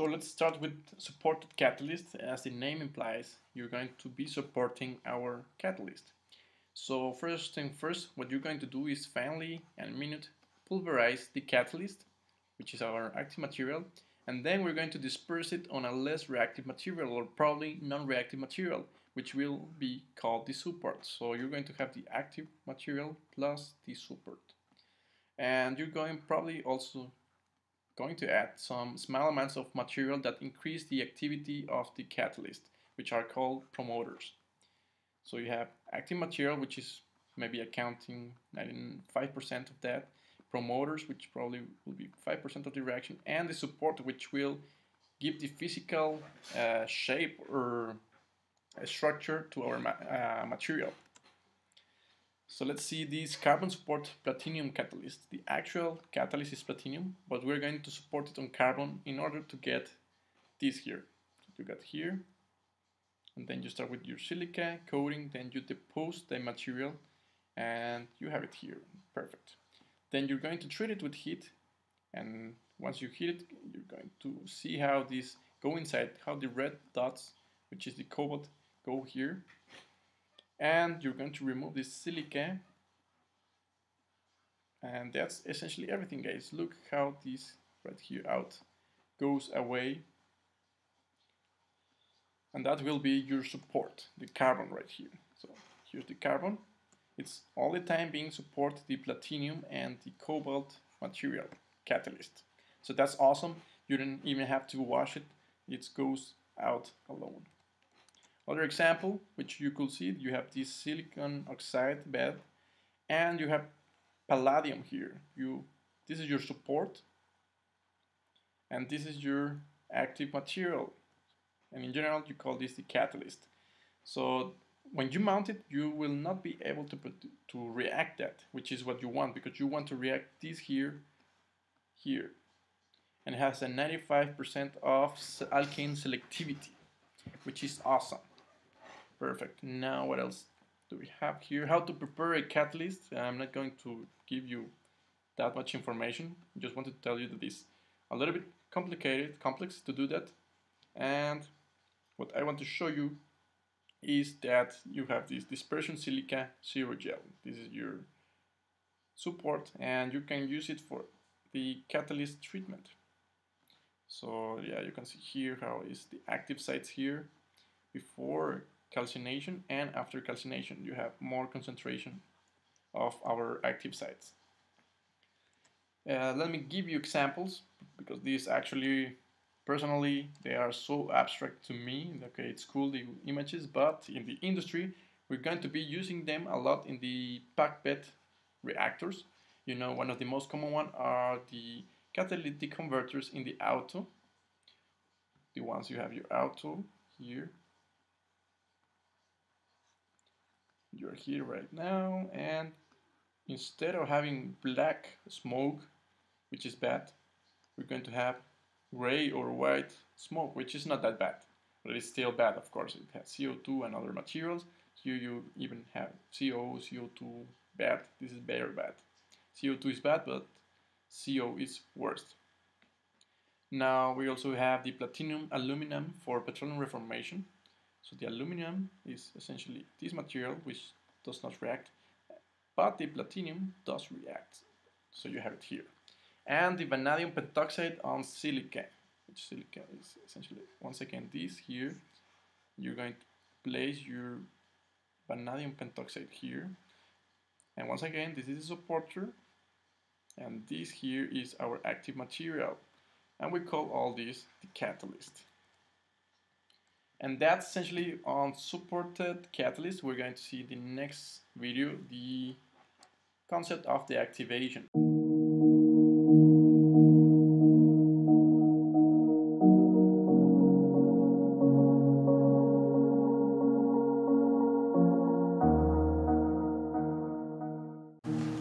So let's start with supported catalyst. As the name implies, you're going to be supporting our catalyst. So first thing first, what you're going to do is finally and minute pulverize the catalyst, which is our active material, and then we're going to disperse it on a less reactive material or probably non-reactive material, which will be called the support. So you're going to have the active material plus the support. And you're going probably also going to add some small amounts of material that increase the activity of the catalyst, which are called promoters. So you have active material, which is maybe accounting 95% of that, promoters, which probably will be 5% of the reaction, and the support, which will give the physical uh, shape or structure to our ma uh, material. So let's see this carbon support platinum catalyst. The actual catalyst is platinum, but we're going to support it on carbon in order to get this here. So you got here, and then you start with your silica coating, then you depose the material, and you have it here. Perfect. Then you're going to treat it with heat, and once you heat it, you're going to see how these go inside, how the red dots, which is the cobalt, go here and you're going to remove this silica and that's essentially everything guys. Look how this right here out goes away. And that will be your support the carbon right here. So here's the carbon. It's all the time being support the platinum and the cobalt material catalyst. So that's awesome. You don't even have to wash it. It goes out alone other example, which you could see, you have this silicon oxide bed and you have palladium here. You, this is your support and this is your active material. And in general, you call this the catalyst. So when you mount it, you will not be able to, to react that, which is what you want, because you want to react this here, here. And it has a 95% of alkane selectivity, which is awesome. Perfect. Now what else do we have here? How to prepare a catalyst. I'm not going to give you that much information. Just wanted to tell you that it's a little bit complicated, complex to do that. And what I want to show you is that you have this dispersion silica xerogel. This is your support and you can use it for the catalyst treatment. So yeah, you can see here how is the active sites here before calcination and after calcination you have more concentration of our active sites. Uh, let me give you examples because these actually personally they are so abstract to me okay it's cool the images but in the industry we're going to be using them a lot in the packed bed reactors. You know one of the most common one are the catalytic converters in the auto. The ones you have your auto here you're here right now and instead of having black smoke which is bad we're going to have gray or white smoke which is not that bad but it's still bad of course. It has CO2 and other materials. Here you even have CO, CO2 bad. This is very bad. CO2 is bad but CO is worse. Now we also have the platinum aluminum for petroleum reformation so the aluminum is essentially this material which does not react, but the platinum does react. So you have it here. And the vanadium pentoxide on silica, which silica is essentially, once again, this here. You're going to place your vanadium pentoxide here. And once again, this is a supporter. And this here is our active material. And we call all this the catalyst. And that's essentially on supported catalyst. We're going to see the next video, the concept of the activation.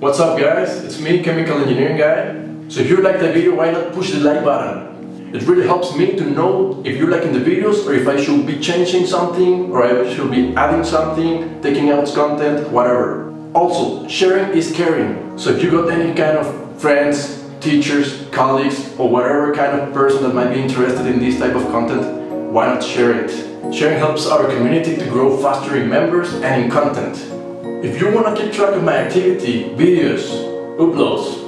What's up guys, it's me, Chemical Engineering Guy. So if you like the video, why not push the like button? It really helps me to know if you're liking the videos or if I should be changing something or I should be adding something, taking out content, whatever. Also, sharing is caring. So if you got any kind of friends, teachers, colleagues, or whatever kind of person that might be interested in this type of content, why not share it? Sharing helps our community to grow faster in members and in content. If you want to keep track of my activity, videos, uploads,